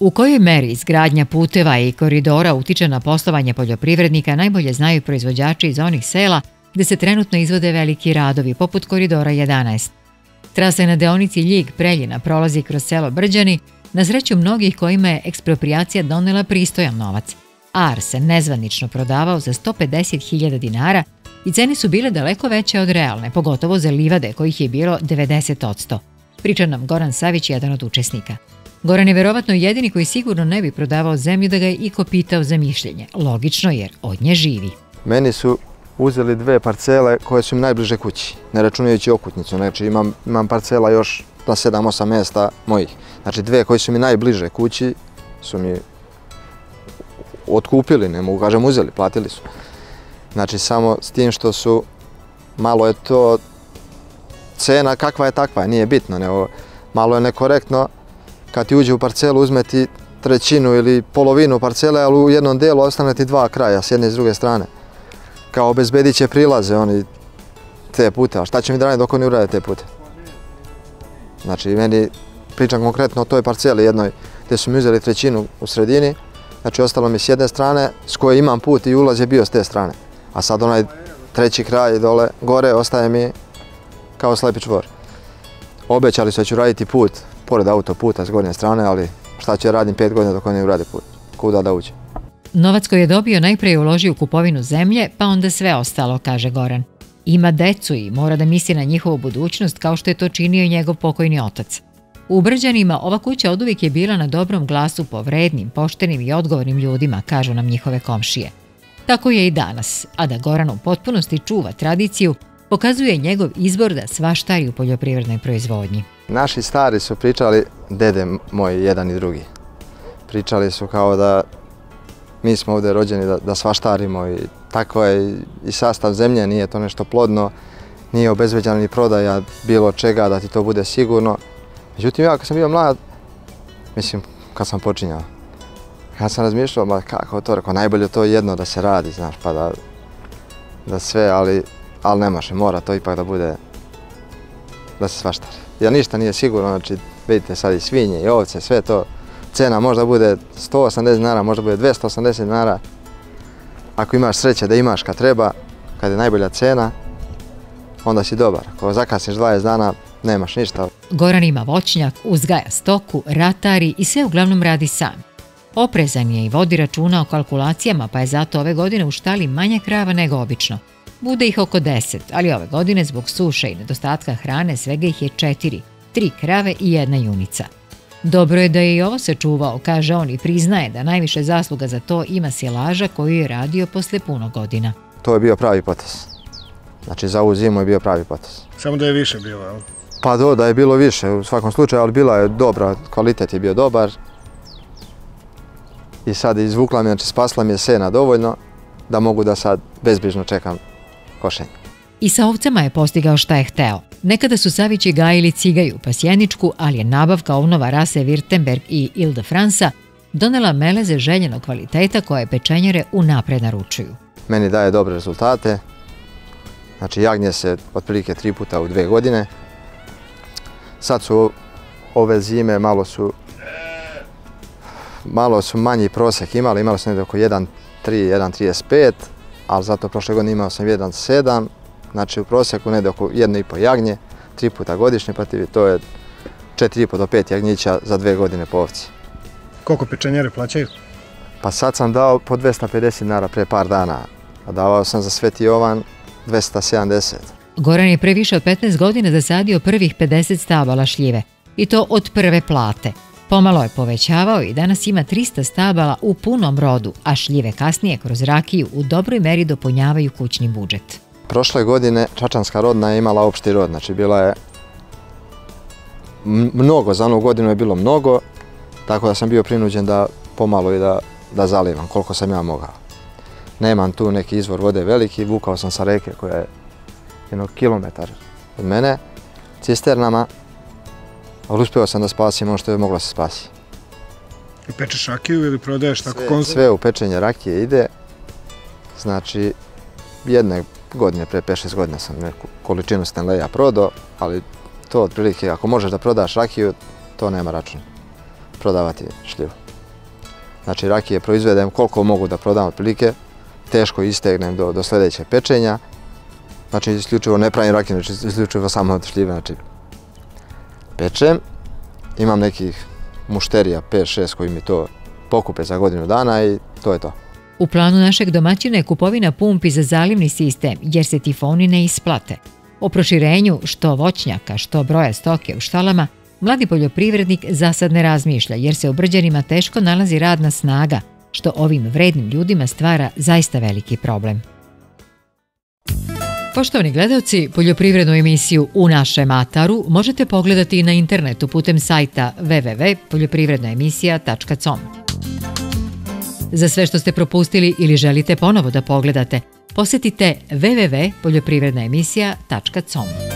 U kojoj meri izgradnja puteva i koridora utiče na poslovanje poljoprivrednika najbolje znaju proizvođači iz onih sela gde se trenutno izvode veliki radovi, poput koridora 11. Trasa na deonici Ljig-Preljina prolazi kroz selo Brđani, na sreću mnogih kojima je ekspropriacija donela pristojan novac. Ar se nezvanično prodavao za 150.000 dinara i cene su bile daleko veće od realne, pogotovo za livade kojih je bilo 90%. Priča nam Goran Savić, jedan od učesnika. Goran je verovatno jedini koji sigurno ne bi prodavao zemlju da ga je iko pitao za mišljenje. Logično jer od nje živi. Meni su uzeli dve parcele koje su mi najbliže kući, ne računajući okutnicu. Znači imam, imam parcela još na 7-8 mjesta mojih. Znači dve koje su mi najbliže kući su mi otkupili, ne mogu kažem uzeli, platili su. Znači samo s tim što su, malo je to cena kakva je takva, nije bitno, nego malo je nekorektno kad ti uđe u parcelu uzme ti trećinu ili polovinu parcele, ali u jednom dijelu ostane ti dva kraja s jedne i s druge strane. Kao obezbedit će prilaze oni te pute, a šta će mi da dok oni urade te pute? Znači, meni pričam konkretno o toj parceli jednoj gdje su mi uzeli trećinu u sredini, znači ostalo mi s jedne strane s koje imam put i ulaz je bio s te strane. A sad onaj treći kraj dole, gore, ostaje mi kao slepi čvor. Obećali su da ću raditi put pored autoputa s gornje strane, ali šta će radim pet godina dok oni urade put? Kuda da uđe? Novac koji je dobio najprije uloži u kupovinu zemlje, pa onda sve ostalo, kaže Goran. Ima decu i mora da misli na njihovu budućnost kao što je to činio i njegov pokojni otac. U Brđanima ova kuća od uvijek je bila na dobrom glasu po vrednim, poštenim i odgovornim ljudima, kažu nam njihove komšije. Tako je i danas, a da Goran u potpunosti čuva tradiciju, pokazuje njegov izbor da svaštari u poljoprivrednoj proizvodnji. Naši stari su pričali, dede moji, jedan i drugi. Pričali su kao da mi smo ovdje rođeni da, da svaštarimo i tako je i sastav zemlje, nije to nešto plodno, nije obezveđena ni prodaja bilo čega da ti to bude sigurno. Međutim, ja kad sam bio mlad, mislim, kad sam počinjao, ja sam razmišljao, ma kako to, najbolje to jedno da se radi, znaš, pa da, da sve, ali, ali ne može, mora to ipak da bude, da se svaštari. Jer ništa nije sigurno, znači, vidite sad i svinje i ovce, sve to, cena možda bude 180 dinara, možda bude 280 dinara. Ako imaš sreće da imaš kad treba, kad je najbolja cena, onda si dobar. Ako zakasniš 20 dana, nemaš ništa. Goran ima voćnjak, uzgaja stoku, ratari i sve uglavnom radi sam. Oprezan je i vodi računa o kalkulacijama, pa je zato ove godine u štali manje krava nego obično. Bude ih oko 10, ali ove godine zbog suše i nedostatka hrane svega ih je četiri, tri krave i jedna junica. Dobro je da je i ovo sačuvao, kaže on i priznaje da najviše zasluga za to ima silaža koju je radio posle puno godina. To je bio pravi potes. Znači za ovu zimu je bio pravi potes. Samo da je više bilo, jel? Pa do, da je bilo više u svakom slučaju, ali bila je dobra, kvalitet je bio dobar. I sad izvukla mi, znači spasla mi je sena dovoljno da mogu da sad bezbrižno čekam košenje. I sa ovcama je postigao šta je hteo. Nekada su Savići gajili cigaju pasjeničku, ali je nabavka ovnova rase Wirtenberg i Ile Fransa donela meleze željenog kvaliteta koje pečenjere unapred naručuju. Meni daje dobre rezultate. Znači jagnje se otprilike tri puta u dve godine. Sad su ove zime malo su malo su manji prosek imali, imali su negdje oko 1.3, 1.35, ali zato prošle godine imao sam 1.7, znači u prosjeku negdje oko 1,5 jagnje, tri puta godišnje, pa to je 4,5 do 5 jagnjića za dve godine po ovci. Koliko pečenjere plaćaju? Pa sad sam dao po 250 dinara pre par dana, a davao sam za Sveti Jovan 270. Goran je pre više od 15 godina zasadio prvih 50 stabala šljive, i to od prve plate. Pomalo je povećavao i danas ima 300 stabala u punom rodu, a šljive kasnije kroz rakiju u dobroj meri dopunjavaju kućni budžet. Prošle godine Čačanska rodna je imala opšti rod, znači bila je mnogo, za onu godinu je bilo mnogo, tako da sam bio prinuđen da pomalo i da, da zalivam koliko sam ja mogao. Nemam tu neki izvor vode veliki, vukao sam sa reke koja je jedno kilometar od mene, cisternama, ali uspio sam da spasim ono što je moglo se spasi. I pečeš rakiju ili prodaješ tako konzum? Sve u pečenje rakije ide, znači jedne godine, pre 5-6 godina sam neku količinu Stanleya prodao, ali to otprilike, ako možeš da prodaš rakiju, to nema računa. Prodavati šljivu. Znači rakije proizvedem koliko mogu da prodam otprilike, teško istegnem do, do sljedećeg pečenja. Znači isključivo ne pravim rakije, znači isključivo samo od šljive, znači pečem. Imam nekih mušterija 5-6 koji mi to pokupe za godinu dana i to je to. U planu našeg domaćina je kupovina pumpi za zalivni sistem jer se tifoni ne isplate. O proširenju što voćnjaka, što broja stoke u štalama, mladi poljoprivrednik za sad ne razmišlja jer se u brđanima teško nalazi radna snaga, što ovim vrednim ljudima stvara zaista veliki problem. Poštovani gledalci, poljoprivrednu emisiju U našem Ataru možete pogledati na internetu putem sajta www.poljoprivrednaemisija.com. Za sve što ste propustili ili želite ponovo da pogledate, posetite www.poljoprivrednaemisija.com.